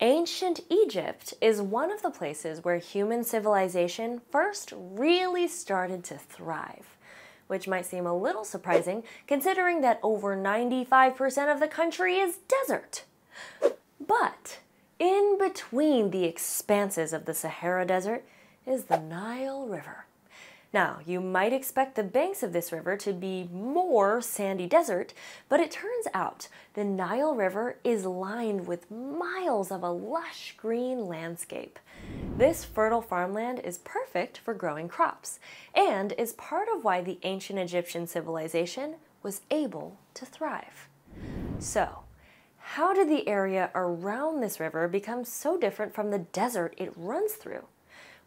Ancient Egypt is one of the places where human civilization first really started to thrive, which might seem a little surprising considering that over 95% of the country is desert. But in between the expanses of the Sahara Desert is the Nile River. Now, you might expect the banks of this river to be more sandy desert, but it turns out the Nile River is lined with miles of a lush green landscape. This fertile farmland is perfect for growing crops and is part of why the ancient Egyptian civilization was able to thrive. So, how did the area around this river become so different from the desert it runs through?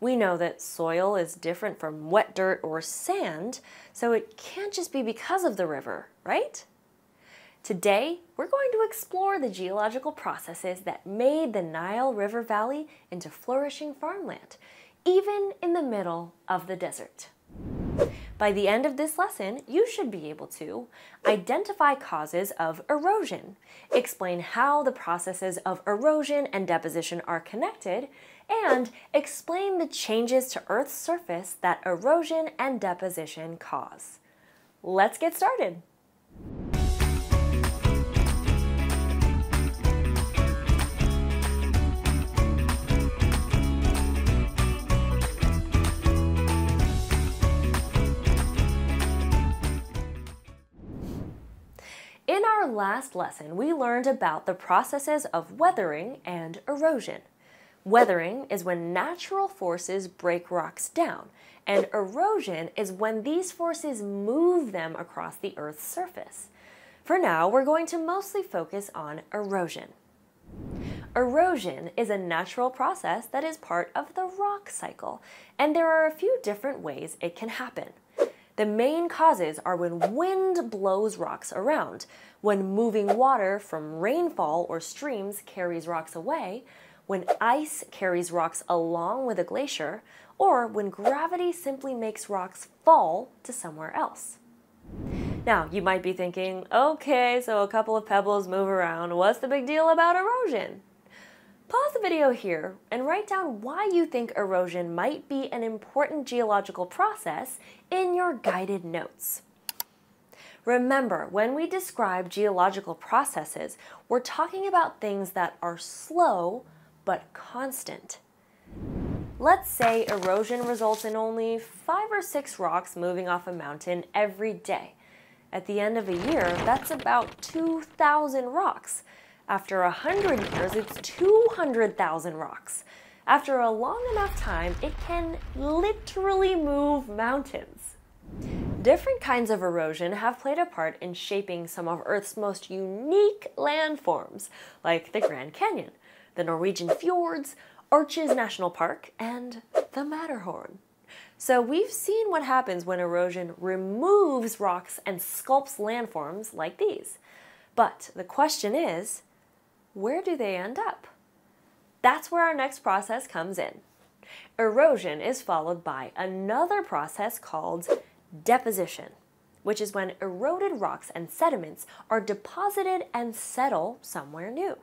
We know that soil is different from wet dirt or sand, so it can't just be because of the river, right? Today, we're going to explore the geological processes that made the Nile River Valley into flourishing farmland, even in the middle of the desert. By the end of this lesson, you should be able to identify causes of erosion, explain how the processes of erosion and deposition are connected, and explain the changes to Earth's surface that erosion and deposition cause. Let's get started. In our last lesson, we learned about the processes of weathering and erosion. Weathering is when natural forces break rocks down, and erosion is when these forces move them across the Earth's surface. For now, we're going to mostly focus on erosion. Erosion is a natural process that is part of the rock cycle, and there are a few different ways it can happen. The main causes are when wind blows rocks around, when moving water from rainfall or streams carries rocks away, when ice carries rocks along with a glacier, or when gravity simply makes rocks fall to somewhere else. Now, you might be thinking, okay, so a couple of pebbles move around, what's the big deal about erosion? Pause the video here and write down why you think erosion might be an important geological process in your guided notes. Remember, when we describe geological processes, we're talking about things that are slow but constant. Let's say erosion results in only five or six rocks moving off a mountain every day. At the end of a year, that's about 2,000 rocks. After 100 years, it's 200,000 rocks. After a long enough time, it can literally move mountains. Different kinds of erosion have played a part in shaping some of Earth's most unique landforms, like the Grand Canyon the Norwegian fjords, Arches National Park, and the Matterhorn. So we've seen what happens when erosion removes rocks and sculpts landforms like these. But the question is, where do they end up? That's where our next process comes in. Erosion is followed by another process called deposition, which is when eroded rocks and sediments are deposited and settle somewhere new.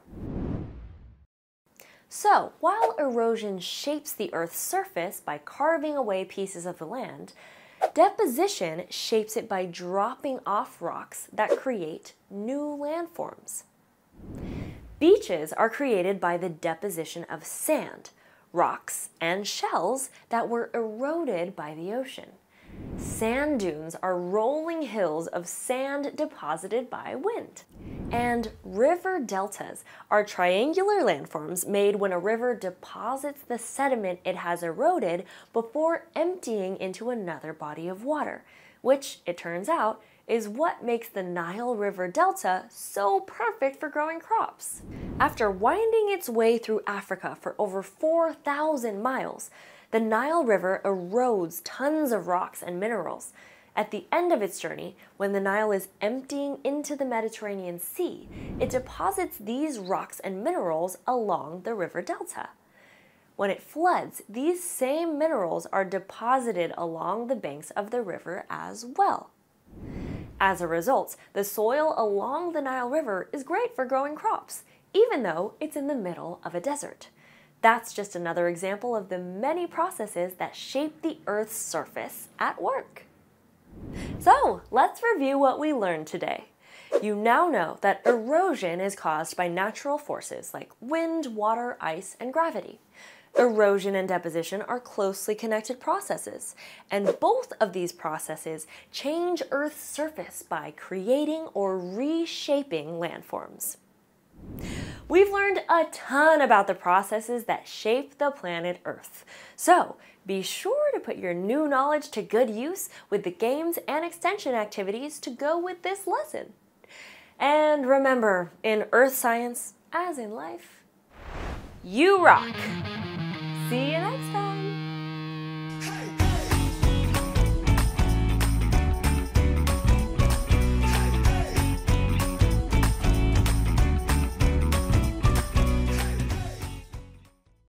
So, while erosion shapes the Earth's surface by carving away pieces of the land, deposition shapes it by dropping off rocks that create new landforms. Beaches are created by the deposition of sand, rocks, and shells that were eroded by the ocean. Sand dunes are rolling hills of sand deposited by wind. And river deltas are triangular landforms made when a river deposits the sediment it has eroded before emptying into another body of water, which, it turns out, is what makes the Nile River Delta so perfect for growing crops. After winding its way through Africa for over 4,000 miles, the Nile River erodes tons of rocks and minerals. At the end of its journey, when the Nile is emptying into the Mediterranean Sea, it deposits these rocks and minerals along the river delta. When it floods, these same minerals are deposited along the banks of the river as well. As a result, the soil along the Nile River is great for growing crops, even though it's in the middle of a desert. That's just another example of the many processes that shape the Earth's surface at work. So, let's review what we learned today. You now know that erosion is caused by natural forces like wind, water, ice, and gravity. Erosion and deposition are closely connected processes, and both of these processes change Earth's surface by creating or reshaping landforms. We've learned a ton about the processes that shape the planet Earth. So be sure to put your new knowledge to good use with the games and extension activities to go with this lesson. And remember, in earth science, as in life, you rock! See you next time!